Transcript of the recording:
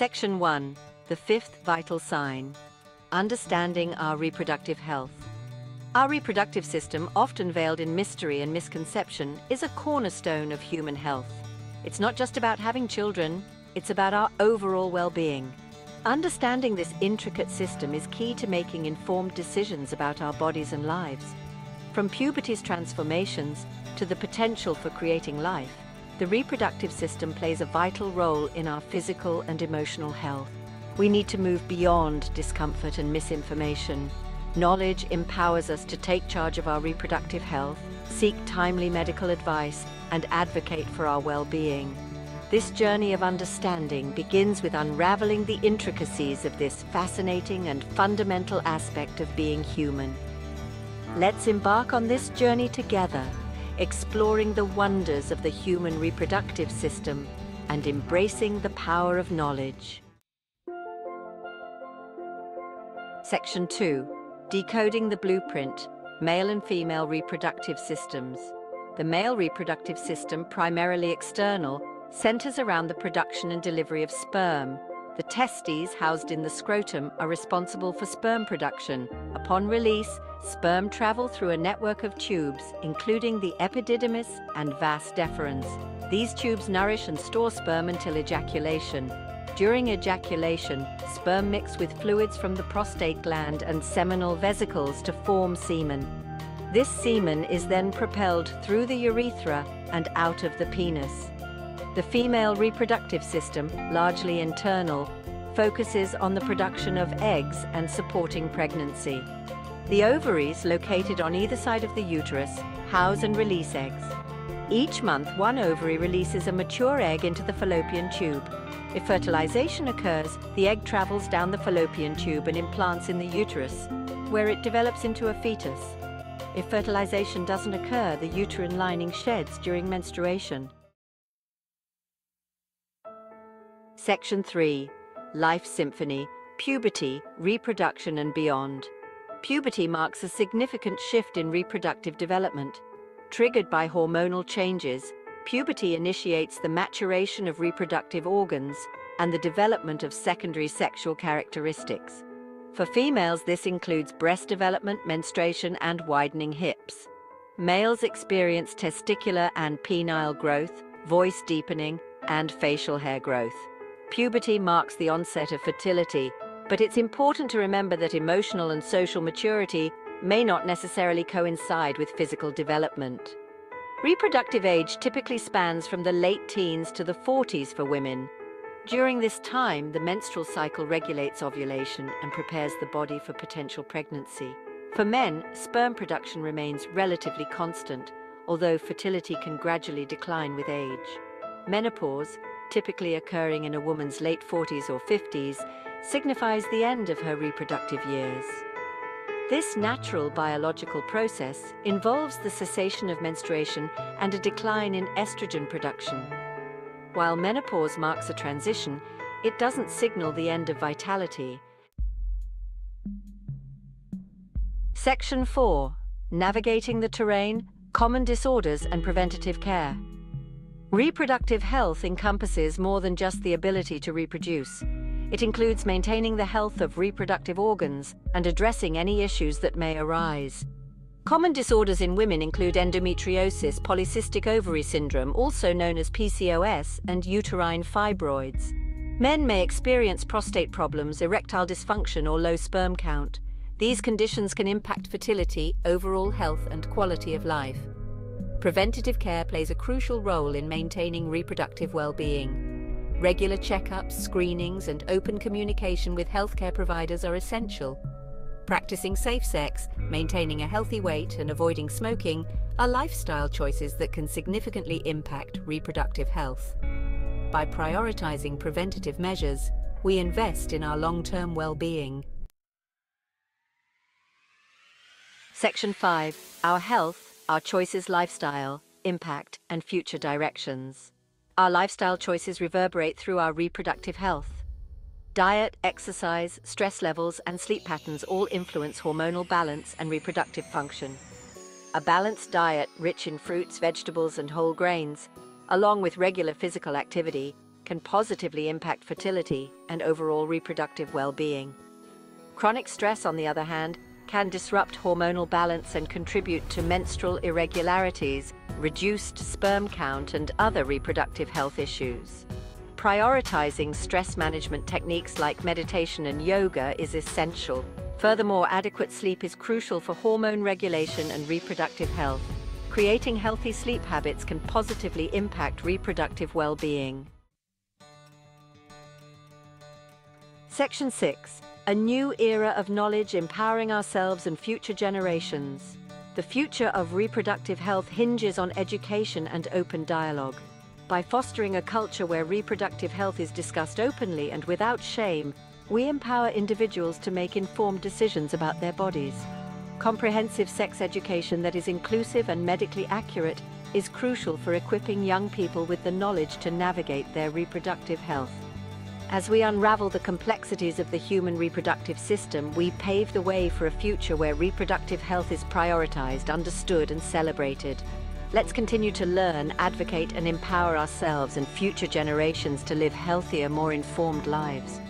Section 1 The Fifth Vital Sign Understanding Our Reproductive Health. Our reproductive system, often veiled in mystery and misconception, is a cornerstone of human health. It's not just about having children, it's about our overall well being. Understanding this intricate system is key to making informed decisions about our bodies and lives. From puberty's transformations to the potential for creating life, the reproductive system plays a vital role in our physical and emotional health. We need to move beyond discomfort and misinformation. Knowledge empowers us to take charge of our reproductive health, seek timely medical advice, and advocate for our well-being. This journey of understanding begins with unraveling the intricacies of this fascinating and fundamental aspect of being human. Let's embark on this journey together, exploring the wonders of the human reproductive system and embracing the power of knowledge. Section 2 Decoding the Blueprint Male and Female Reproductive Systems. The male reproductive system, primarily external, centers around the production and delivery of sperm. The testes, housed in the scrotum, are responsible for sperm production. Upon release, sperm travel through a network of tubes, including the epididymis and vas deferens. These tubes nourish and store sperm until ejaculation. During ejaculation, sperm mix with fluids from the prostate gland and seminal vesicles to form semen. This semen is then propelled through the urethra and out of the penis. The female reproductive system, largely internal, focuses on the production of eggs and supporting pregnancy. The ovaries, located on either side of the uterus, house and release eggs. Each month, one ovary releases a mature egg into the fallopian tube. If fertilization occurs, the egg travels down the fallopian tube and implants in the uterus, where it develops into a fetus. If fertilization doesn't occur, the uterine lining sheds during menstruation. Section 3 Life Symphony Puberty, Reproduction and Beyond. Puberty marks a significant shift in reproductive development. Triggered by hormonal changes, puberty initiates the maturation of reproductive organs and the development of secondary sexual characteristics. For females, this includes breast development, menstruation, and widening hips. Males experience testicular and penile growth, voice deepening, and facial hair growth. Puberty marks the onset of fertility, but it's important to remember that emotional and social maturity may not necessarily coincide with physical development. Reproductive age typically spans from the late teens to the 40s for women. During this time, the menstrual cycle regulates ovulation and prepares the body for potential pregnancy. For men, sperm production remains relatively constant, although fertility can gradually decline with age. Menopause, typically occurring in a woman's late 40s or 50s, signifies the end of her reproductive years. This natural biological process involves the cessation of menstruation and a decline in estrogen production. While menopause marks a transition, it doesn't signal the end of vitality. Section 4 Navigating the Terrain, Common Disorders and Preventative Care. Reproductive health encompasses more than just the ability to reproduce. It includes maintaining the health of reproductive organs and addressing any issues that may arise. Common disorders in women include endometriosis, polycystic ovary syndrome, also known as PCOS, and uterine fibroids. Men may experience prostate problems, erectile dysfunction, or low sperm count. These conditions can impact fertility, overall health, and quality of life. Preventative care plays a crucial role in maintaining reproductive well-being. Regular checkups, screenings, and open communication with healthcare providers are essential. Practicing safe sex, maintaining a healthy weight, and avoiding smoking are lifestyle choices that can significantly impact reproductive health. By prioritizing preventative measures, we invest in our long-term well-being. Section 5. Our Health, Our Choices Lifestyle, Impact, and Future Directions. Our lifestyle choices reverberate through our reproductive health. Diet, exercise, stress levels, and sleep patterns all influence hormonal balance and reproductive function. A balanced diet rich in fruits, vegetables, and whole grains, along with regular physical activity, can positively impact fertility and overall reproductive well-being. Chronic stress, on the other hand, can disrupt hormonal balance and contribute to menstrual irregularities, reduced sperm count, and other reproductive health issues. Prioritizing stress management techniques like meditation and yoga is essential. Furthermore, adequate sleep is crucial for hormone regulation and reproductive health. Creating healthy sleep habits can positively impact reproductive well-being. Section 6. A new era of knowledge empowering ourselves and future generations. The future of reproductive health hinges on education and open dialogue. By fostering a culture where reproductive health is discussed openly and without shame, we empower individuals to make informed decisions about their bodies. Comprehensive sex education that is inclusive and medically accurate is crucial for equipping young people with the knowledge to navigate their reproductive health. As we unravel the complexities of the human reproductive system, we pave the way for a future where reproductive health is prioritized, understood and celebrated. Let's continue to learn, advocate and empower ourselves and future generations to live healthier, more informed lives.